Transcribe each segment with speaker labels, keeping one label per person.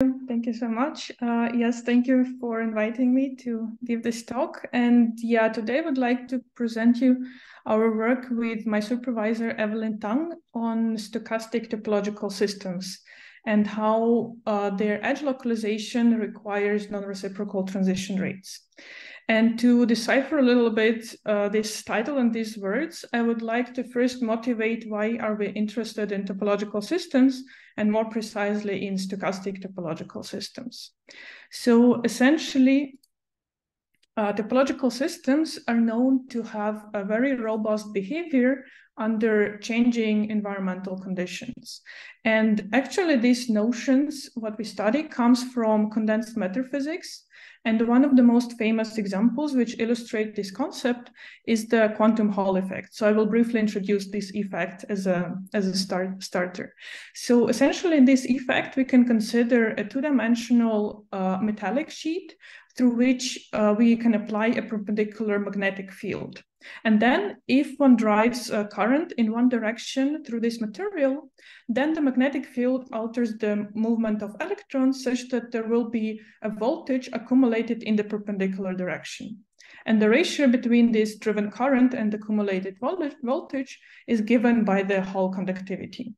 Speaker 1: Thank you so much. Uh, yes, thank you for inviting me to give this talk. And yeah, today I would like to present you our work with my supervisor, Evelyn Tang, on stochastic topological systems and how uh, their edge localization requires non-reciprocal transition rates. And to decipher a little bit uh, this title and these words, I would like to first motivate why are we interested in topological systems and more precisely in stochastic topological systems. So essentially, uh, topological systems are known to have a very robust behavior under changing environmental conditions. And actually these notions, what we study comes from condensed matter physics, and one of the most famous examples which illustrate this concept is the quantum Hall effect. So I will briefly introduce this effect as a, as a start, starter. So essentially in this effect, we can consider a two-dimensional uh, metallic sheet through which uh, we can apply a perpendicular magnetic field. And then if one drives a current in one direction through this material, then the magnetic field alters the movement of electrons such that there will be a voltage accumulated in the perpendicular direction. And the ratio between this driven current and accumulated voltage is given by the Hall conductivity.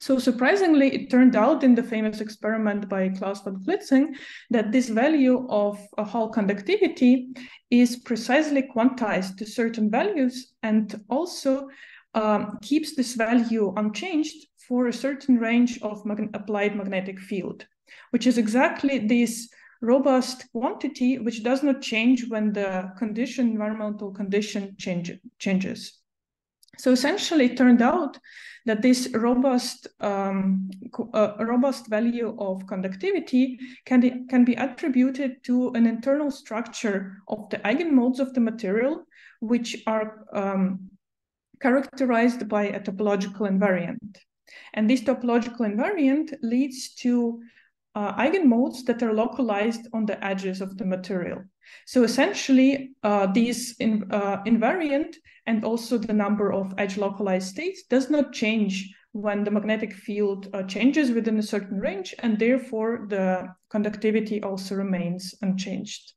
Speaker 1: So surprisingly, it turned out in the famous experiment by Klaus von Klitzing that this value of a Hall conductivity is precisely quantized to certain values and also um, keeps this value unchanged for a certain range of applied magnetic field, which is exactly this robust quantity which does not change when the condition, environmental condition change, changes. So essentially, it turned out that this robust um, uh, robust value of conductivity can be, can be attributed to an internal structure of the eigenmodes of the material, which are um, characterized by a topological invariant. And this topological invariant leads to uh, eigenmodes that are localized on the edges of the material. So essentially, uh, these in, uh, invariant and also the number of edge localized states does not change when the magnetic field uh, changes within a certain range, and therefore the conductivity also remains unchanged.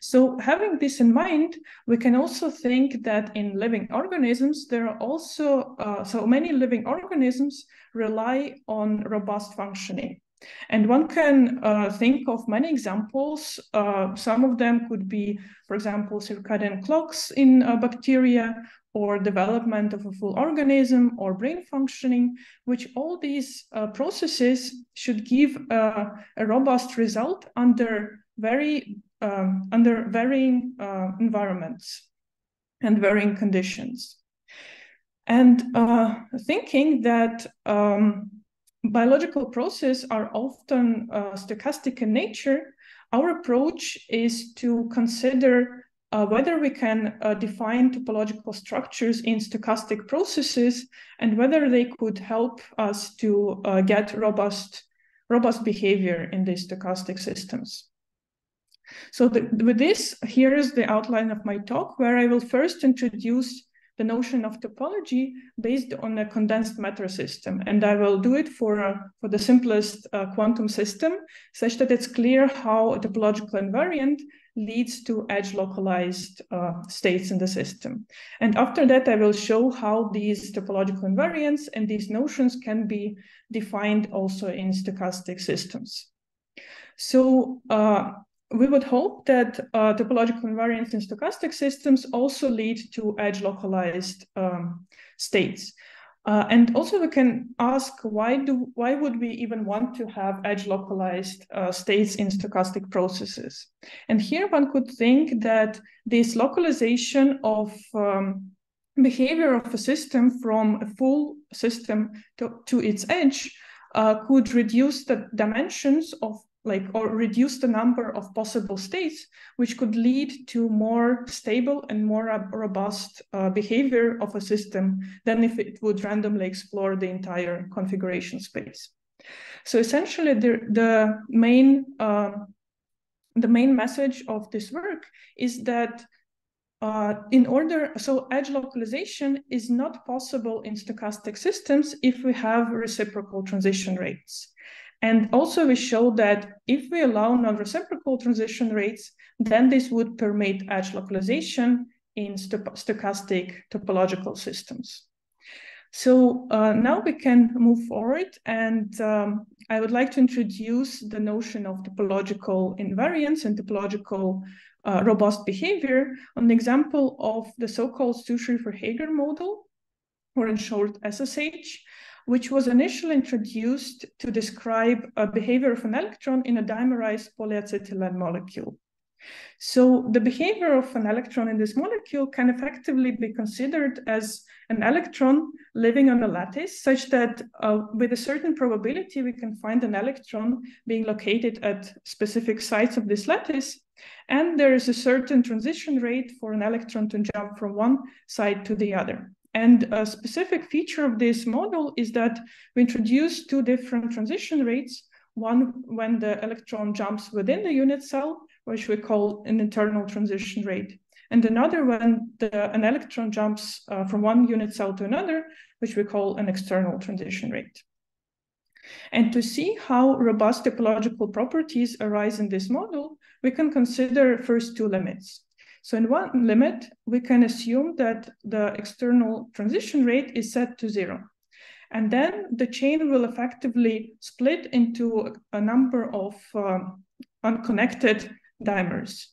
Speaker 1: So having this in mind, we can also think that in living organisms, there are also, uh, so many living organisms rely on robust functioning. And one can uh, think of many examples. Uh, some of them could be, for example, circadian clocks in uh, bacteria or development of a full organism or brain functioning, which all these uh, processes should give uh, a robust result under very um, under varying uh, environments and varying conditions. And thinking that um, biological processes are often uh, stochastic in nature, our approach is to consider uh, whether we can uh, define topological structures in stochastic processes and whether they could help us to uh, get robust, robust behavior in these stochastic systems. So the, with this, here is the outline of my talk, where I will first introduce the notion of topology based on a condensed matter system. And I will do it for, uh, for the simplest uh, quantum system, such that it's clear how a topological invariant leads to edge localized uh, states in the system. And after that, I will show how these topological invariants and these notions can be defined also in stochastic systems. So uh, we would hope that uh, topological invariants in stochastic systems also lead to edge localized um, states. Uh, and also we can ask why do why would we even want to have edge localized uh, states in stochastic processes? And here one could think that this localization of um, behavior of a system from a full system to, to its edge uh, could reduce the dimensions of like or reduce the number of possible states, which could lead to more stable and more robust uh, behavior of a system than if it would randomly explore the entire configuration space. So essentially, the, the main uh, the main message of this work is that uh, in order, so edge localization is not possible in stochastic systems if we have reciprocal transition rates. And also we show that if we allow non-reciprocal transition rates, then this would permit edge localization in stochastic topological systems. So uh, now we can move forward and um, I would like to introduce the notion of topological invariance and topological uh, robust behavior on the example of the so-called Su-Schrieffer-Heeger model, or in short SSH, which was initially introduced to describe a behavior of an electron in a dimerized polyacetylene molecule. So the behavior of an electron in this molecule can effectively be considered as an electron living on a lattice, such that uh, with a certain probability, we can find an electron being located at specific sites of this lattice. And there is a certain transition rate for an electron to jump from one side to the other. And a specific feature of this model is that we introduce two different transition rates, one when the electron jumps within the unit cell, which we call an internal transition rate, and another when the, an electron jumps uh, from one unit cell to another, which we call an external transition rate. And to see how robust topological properties arise in this model, we can consider first two limits. So in one limit, we can assume that the external transition rate is set to zero. And then the chain will effectively split into a number of uh, unconnected dimers,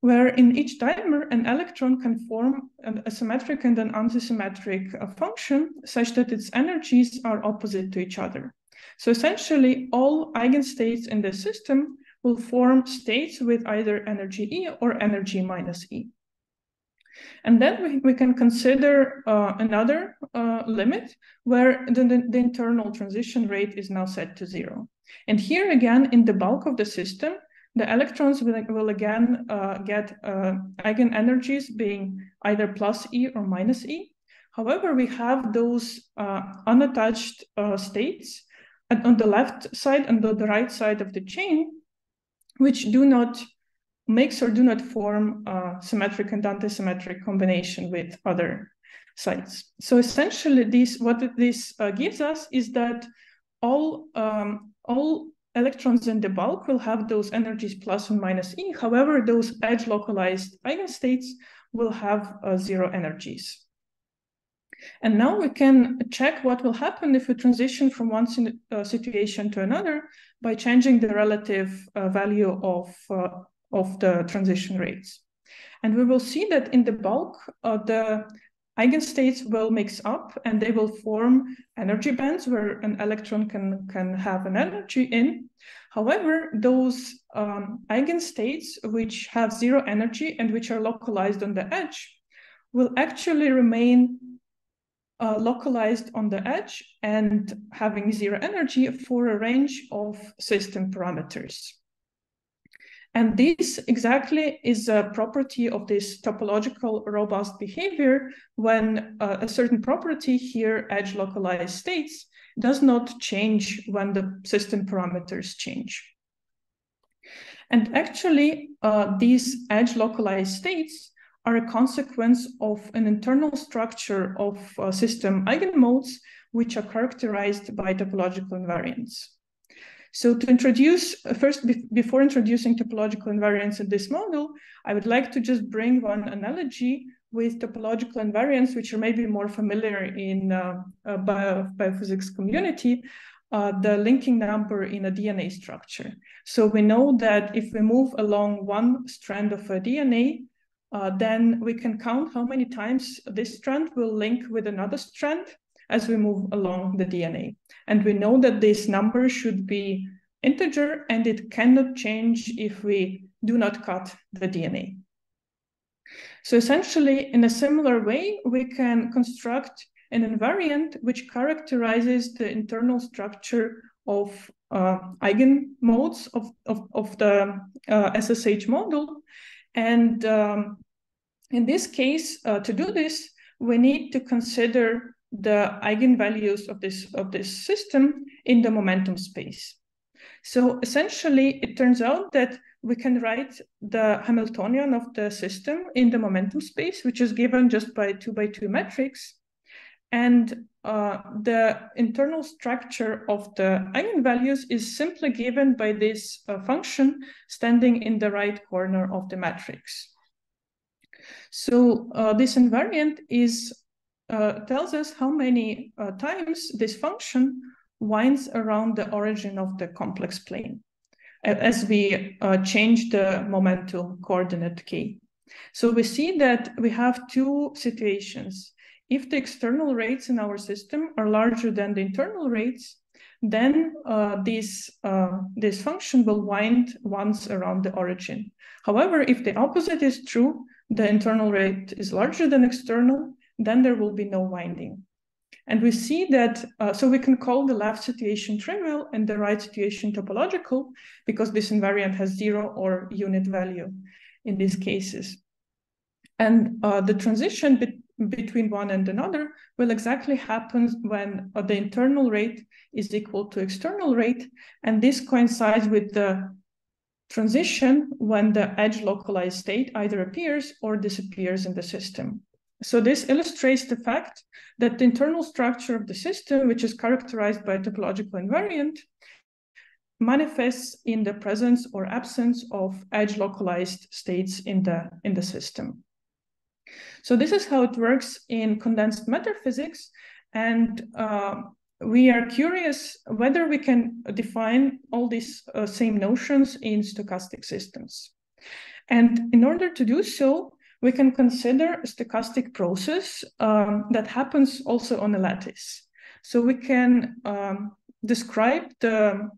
Speaker 1: where in each dimer, an electron can form a symmetric and an antisymmetric uh, function such that its energies are opposite to each other. So essentially, all eigenstates in the system will form states with either energy E or energy minus E. And then we, we can consider uh, another uh, limit where the, the, the, internal transition rate is now set to zero. And here again, in the bulk of the system, the electrons will, will again uh, get uh, eigenenergies being either plus E or minus E. However, we have those uh, unattached uh, states on the left side and on the right side of the chain, which do not mix or do not form a symmetric and antisymmetric combination with other sites. So essentially, this what this uh, gives us is that all um, all electrons in the bulk will have those energies plus and minus E. However, those edge localized eigenstates will have uh, zero energies. And now we can check what will happen if we transition from one uh, situation to another by changing the relative uh, value of, uh, of the transition rates. And we will see that in the bulk, uh, the eigenstates will mix up and they will form energy bands where an electron can, can have an energy in. However, those um, eigenstates which have zero energy and which are localized on the edge will actually remain uh, localized on the edge and having zero energy for a range of system parameters. And this exactly is a property of this topological robust behavior when uh, a certain property here, edge localized states, does not change when the system parameters change. And actually, uh, these edge localized states are a consequence of an internal structure of uh, system eigenmodes, which are characterized by topological invariants. So to introduce, uh, first, be before introducing topological invariants in this model, I would like to just bring one analogy with topological invariants, which are maybe more familiar in uh, uh, bio biophysics community, uh, the linking number in a DNA structure. So we know that if we move along one strand of a DNA, uh, then we can count how many times this strand will link with another strand as we move along the DNA. And we know that this number should be integer and it cannot change if we do not cut the DNA. So essentially, in a similar way, we can construct an invariant which characterizes the internal structure of uh, eigenmodes of, of, of the uh, SSH model and um, in this case, uh, to do this, we need to consider the eigenvalues of this, of this system in the momentum space. So essentially, it turns out that we can write the Hamiltonian of the system in the momentum space, which is given just by two by two matrix. And uh, the internal structure of the eigenvalues is simply given by this uh, function standing in the right corner of the matrix. So uh, this invariant is uh, tells us how many uh, times this function winds around the origin of the complex plane as we change the momentum coordinate k. So we see that we have two situations. If the external rates in our system are larger than the internal rates, then uh, this, uh, this function will wind once around the origin. However, if the opposite is true, the internal rate is larger than external, then there will be no winding. And we see that, uh, so we can call the left situation trivial and the right situation topological because this invariant has zero or unit value in these cases. And uh, the transition between one and another will exactly happen when the internal rate is equal to external rate. And this coincides with the transition when the edge localized state either appears or disappears in the system. So this illustrates the fact that the internal structure of the system, which is characterized by a topological invariant, manifests in the presence or absence of edge localized states in the, in the system. So this is how it works in condensed matter physics. And uh, we are curious whether we can define all these uh, same notions in stochastic systems. And in order to do so, we can consider a stochastic process um, that happens also on a lattice. So we can um, describe the,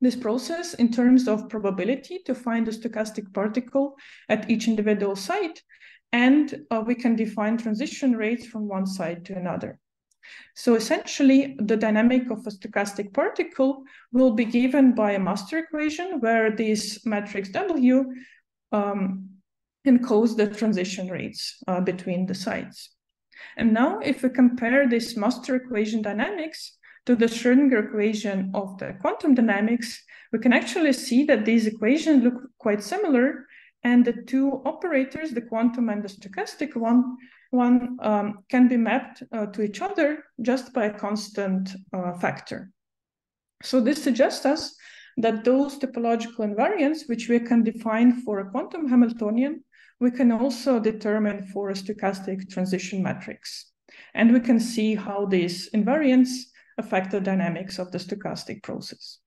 Speaker 1: this process in terms of probability to find a stochastic particle at each individual site, and uh, we can define transition rates from one side to another. So essentially, the dynamic of a stochastic particle will be given by a master equation where this matrix W um, encodes the transition rates uh, between the sites. And now if we compare this master equation dynamics to the Schrodinger equation of the quantum dynamics, we can actually see that these equations look quite similar and the two operators, the quantum and the stochastic one, one um, can be mapped uh, to each other just by a constant uh, factor. So this suggests us that those topological invariants, which we can define for a quantum Hamiltonian, we can also determine for a stochastic transition matrix. And we can see how these invariants affect the dynamics of the stochastic process.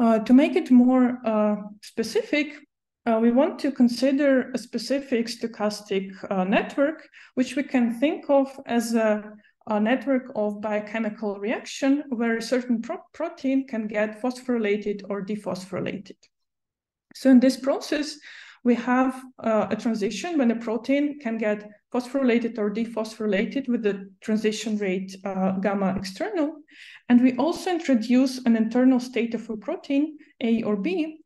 Speaker 1: Uh, to make it more uh, specific, uh, we want to consider a specific stochastic uh, network, which we can think of as a, a, network of biochemical reaction where a certain pro protein can get phosphorylated or dephosphorylated. So in this process, we have uh, a transition when a protein can get phosphorylated or dephosphorylated with the transition rate uh, gamma external. And we also introduce an internal state of a protein, A or B,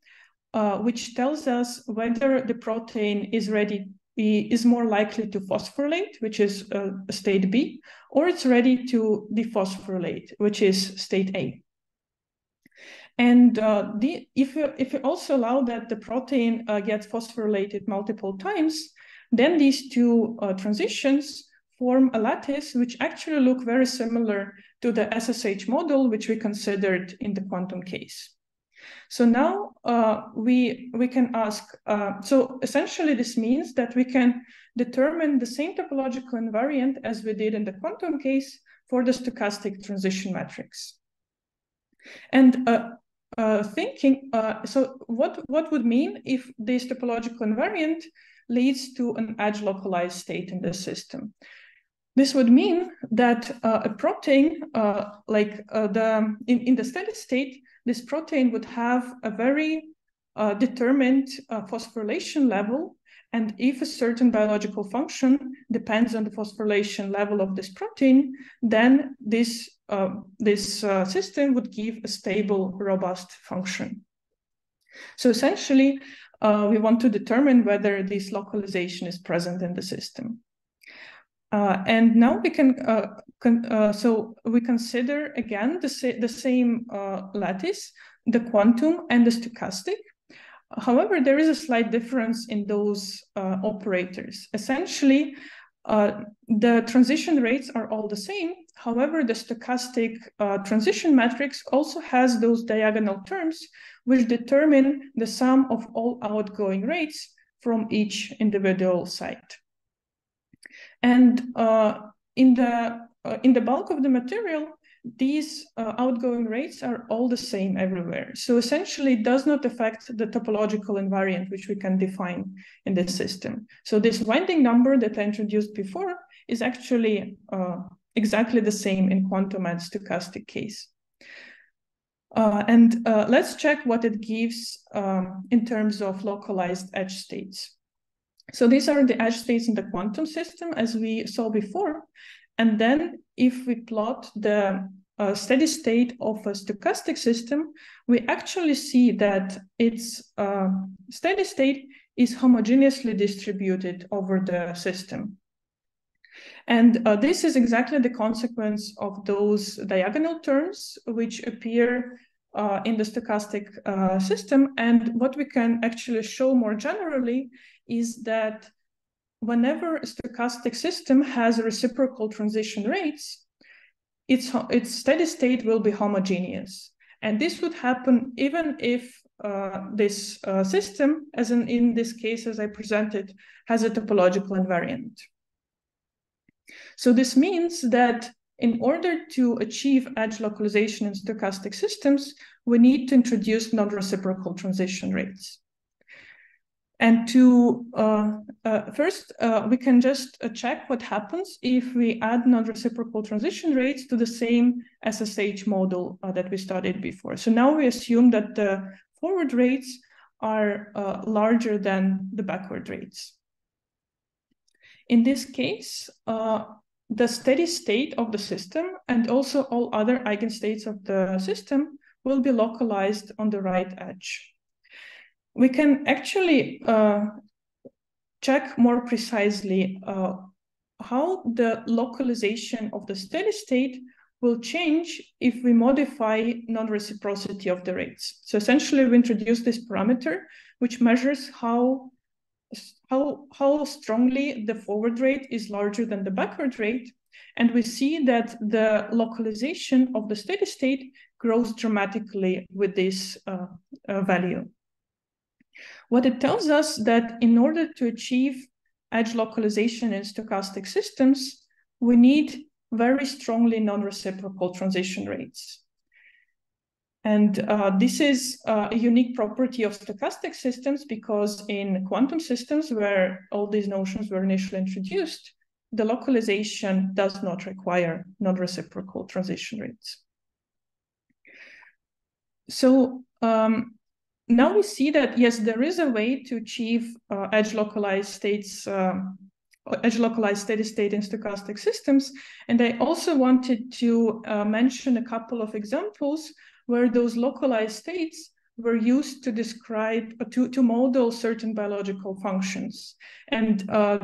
Speaker 1: uh, which tells us whether the protein is ready is more likely to phosphorylate, which is uh, state B, or it's ready to dephosphorylate, which is state A. And uh, the, if, you, if you also allow that the protein uh, gets phosphorylated multiple times, then these two uh, transitions form a lattice which actually look very similar to the SSH model, which we considered in the quantum case. So now uh, we, we can ask, uh, so essentially this means that we can determine the same topological invariant as we did in the quantum case for the stochastic transition matrix. And uh, uh, thinking, uh, so what, what would mean if this topological invariant leads to an edge localized state in the system? This would mean that uh, a protein, like the in, in the steady state, this protein would have a very uh, determined uh, phosphorylation level. And if a certain biological function depends on the phosphorylation level of this protein, then this, uh, this uh, system would give a stable, robust function. So essentially, uh, we want to determine whether this localization is present in the system. Uh, and now we can, con uh, so we consider again the, sa the same uh, lattice, the quantum and the stochastic. However, there is a slight difference in those uh, operators. Essentially, uh, the transition rates are all the same. However, the stochastic uh, transition matrix also has those diagonal terms which determine the sum of all outgoing rates from each individual site. And uh, in the uh, in the bulk of the material, these uh, outgoing rates are all the same everywhere. So essentially it does not affect the topological invariant, which we can define in this system. So this winding number that I introduced before is actually uh, exactly the same in quantum and stochastic case. Uh, and uh, let's check what it gives um, in terms of localized edge states. So these are the edge states in the quantum system, as we saw before. And then if we plot the uh, steady state of a stochastic system, we actually see that its uh, steady state is homogeneously distributed over the system. And uh, this is exactly the consequence of those diagonal terms which appear uh, in the stochastic uh, system. And what we can actually show more generally is that whenever a stochastic system has reciprocal transition rates, its, its steady state will be homogeneous. And this would happen even if uh, this uh, system, as in, in this case, as I presented, has a topological invariant. So this means that in order to achieve edge localization in stochastic systems, we need to introduce non-reciprocal transition rates. And to uh, uh, first, uh, we can just uh, check what happens if we add non-reciprocal transition rates to the same SSH model uh, that we studied before. So now we assume that the forward rates are uh, larger than the backward rates. In this case, the steady state of the system and also all other eigenstates of the system will be localized on the right edge we can actually uh, check more precisely uh, how the localization of the steady state will change if we modify non-reciprocity of the rates. So essentially we introduce this parameter which measures how, how, how strongly the forward rate is larger than the backward rate. And we see that the localization of the steady state grows dramatically with this uh, uh, value. What it tells us that in order to achieve edge localization in stochastic systems, we need very strongly non-reciprocal transition rates. And uh, this is uh, a unique property of stochastic systems because in quantum systems where all these notions were initially introduced, the localization does not require non-reciprocal transition rates. So um, now we see that, yes, there is a way to achieve uh, edge localized states, uh, edge localized steady state in stochastic systems. And I also wanted to uh, mention a couple of examples where those localized states were used to describe, uh, to, to model certain biological functions. And uh,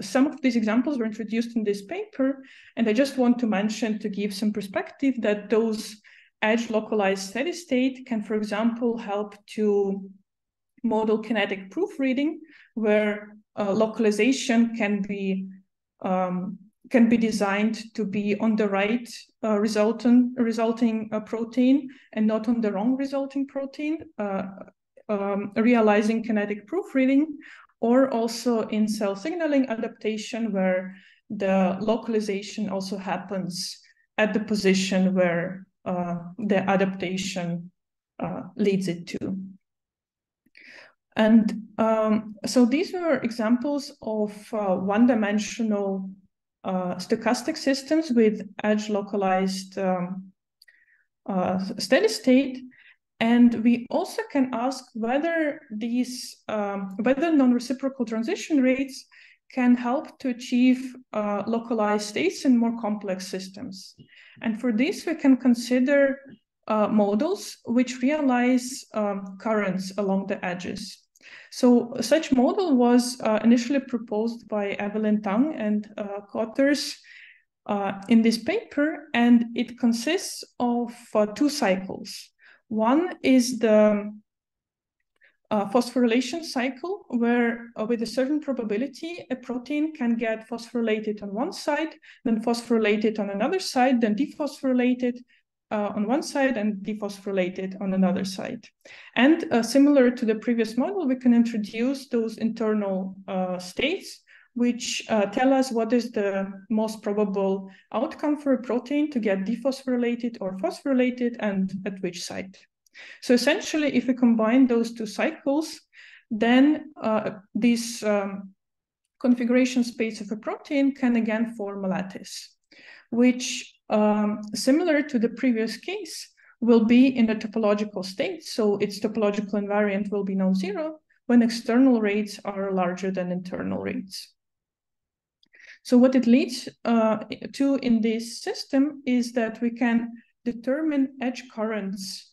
Speaker 1: some of these examples were introduced in this paper. And I just want to mention to give some perspective that those edge localized steady state can, for example, help to model kinetic proofreading, where uh, localization can be um, can be designed to be on the right uh, resultant, resulting uh, protein and not on the wrong resulting protein, uh, um, realizing kinetic proofreading, or also in cell signaling adaptation, where the localization also happens at the position where the adaptation uh, leads it to. And um, so these were examples of uh, one-dimensional uh, stochastic systems with edge localized um, uh, steady state. And we also can ask whether these, um, whether non-reciprocal transition rates can help to achieve uh, localized states in more complex systems. And for this, we can consider uh, models which realize um, currents along the edges. So such model was uh, initially proposed by Evelyn Tang and uh, co-authors uh, in this paper, and it consists of uh, two cycles. One is the uh, phosphorylation cycle where uh, with a certain probability a protein can get phosphorylated on one side, then phosphorylated on another side, then dephosphorylated uh, on one side and dephosphorylated on another side. And uh, similar to the previous model, we can introduce those internal uh, states which uh, tell us what is the most probable outcome for a protein to get dephosphorylated or phosphorylated and at which site. So essentially, if we combine those two cycles, then uh, this um, configuration space of a protein can again form a lattice, which, um, similar to the previous case, will be in a topological state. So its topological invariant will be non-zero when external rates are larger than internal rates. So what it leads uh, to in this system is that we can determine edge currents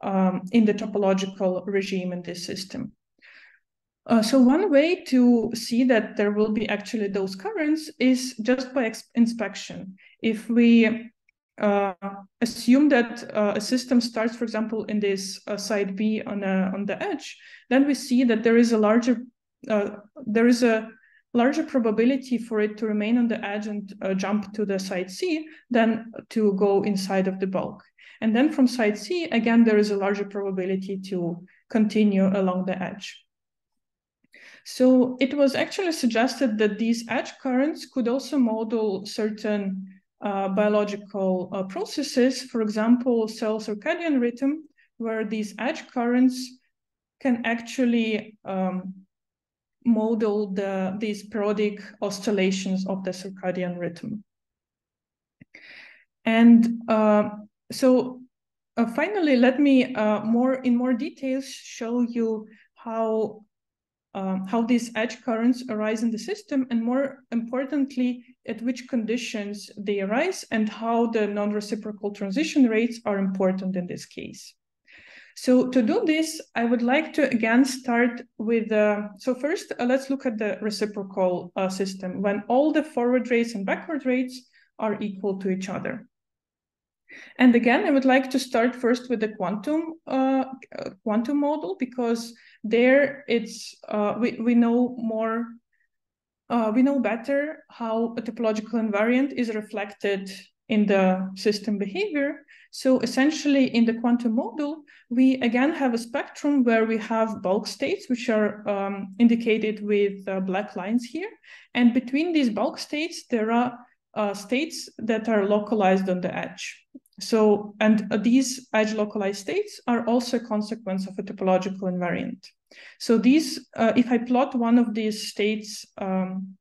Speaker 1: um, in the topological regime in this system. Uh, so one way to see that there will be actually those currents is just by inspection. If we uh, assume that uh, a system starts, for example, in this uh, side B on a, on the edge, then we see that there is a larger uh, there is a larger probability for it to remain on the edge and uh, jump to the side C than to go inside of the bulk. And then from side C, again, there is a larger probability to continue along the edge. So it was actually suggested that these edge currents could also model certain uh, biological uh, processes, for example, cell circadian rhythm, where these edge currents can actually um, model the, these periodic oscillations of the circadian rhythm. And uh, so uh, finally, let me uh, more in more details show you how um, how these edge currents arise in the system, and more importantly, at which conditions they arise, and how the non-reciprocal transition rates are important in this case. So to do this, I would like to again start with, uh, so first uh, let's look at the reciprocal uh, system when all the forward rates and backward rates are equal to each other. And again, I would like to start first with the quantum uh, quantum model because there it's uh, we we know more. Uh, we know better how a topological invariant is reflected in the system behavior. So essentially, in the quantum model, we again have a spectrum where we have bulk states, which are um, indicated with uh, black lines here. And between these bulk states, there are uh, states that are localized on the edge. So, and these edge localized states are also a consequence of a topological invariant. So these, uh, if I plot one of these states um,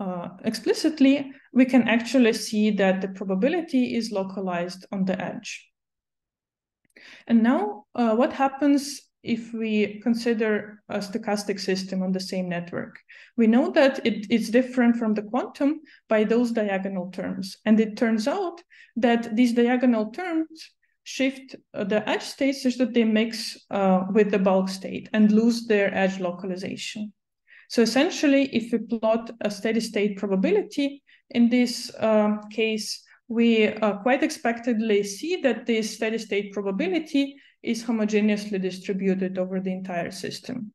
Speaker 1: uh, explicitly, we can actually see that the probability is localized on the edge. And now uh, what happens if we consider a stochastic system on the same network. We know that it, it's different from the quantum by those diagonal terms. And it turns out that these diagonal terms shift uh, the edge states such that they mix uh, with the bulk state and lose their edge localization. So essentially, if we plot a steady state probability, in this um, case, we uh, quite expectedly see that this steady state probability is homogeneously distributed over the entire system.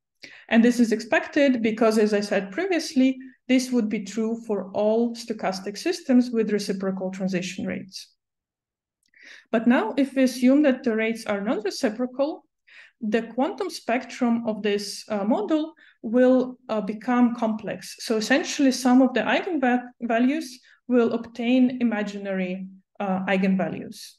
Speaker 1: And this is expected because, as I said previously, this would be true for all stochastic systems with reciprocal transition rates. But now, if we assume that the rates are non-reciprocal, the quantum spectrum of this uh, model will uh, become complex. So essentially, some of the eigenvalues will obtain imaginary uh, eigenvalues.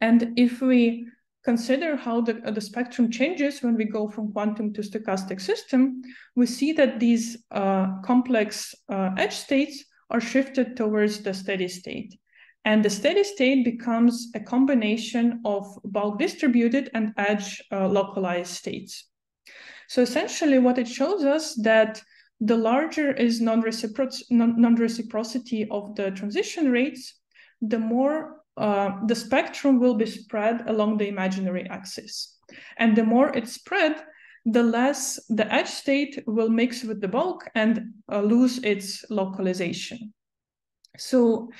Speaker 1: And if we consider how the, the spectrum changes when we go from quantum to stochastic system, we see that these uh, complex uh, edge states are shifted towards the steady state. And the steady state becomes a combination of bulk distributed and edge uh, localized states. So essentially what it shows us that the larger is non-reciprocity non of the transition rates, the more uh, the spectrum will be spread along the imaginary axis. And the more it's spread, the less the edge state will mix with the bulk and uh, lose its localization. So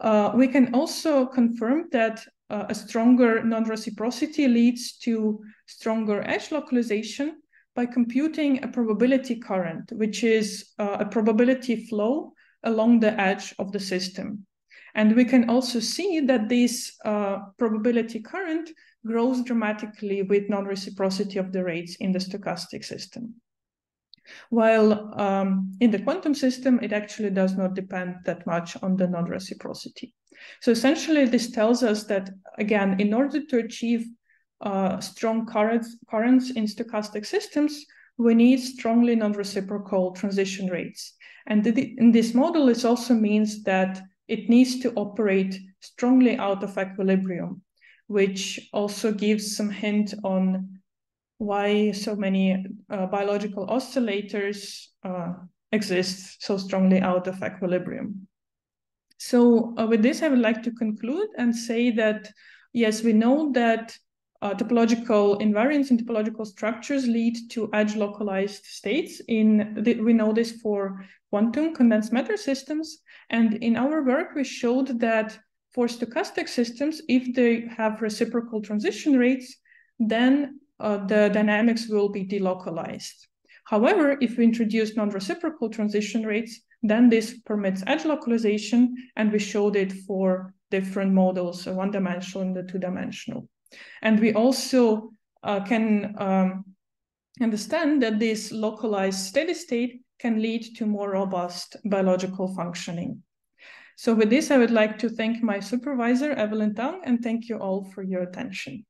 Speaker 1: uh, we can also confirm that uh, a stronger non-reciprocity leads to stronger edge localization by computing a probability current, which is uh, a probability flow along the edge of the system. And we can also see that this uh, probability current grows dramatically with non-reciprocity of the rates in the stochastic system. While um, in the quantum system, it actually does not depend that much on the non-reciprocity. So essentially, this tells us that, again, in order to achieve uh, strong currents, currents in stochastic systems, we need strongly non-reciprocal transition rates. And in this model, it also means that it needs to operate strongly out of equilibrium, which also gives some hint on why so many uh, biological oscillators uh, exist so strongly out of equilibrium. So uh, with this, I would like to conclude and say that, yes, we know that uh, topological invariants in topological structures lead to edge localized states. In the, we know this for quantum condensed matter systems. And in our work, we showed that for stochastic systems, if they have reciprocal transition rates, then uh, the dynamics will be delocalized. However, if we introduce non-reciprocal transition rates, then this permits edge localization, and we showed it for different models, so one-dimensional and the two-dimensional. And we also uh, can um, understand that this localized steady state can lead to more robust biological functioning. So with this, I would like to thank my supervisor, Evelyn Tang, and thank you all for your attention.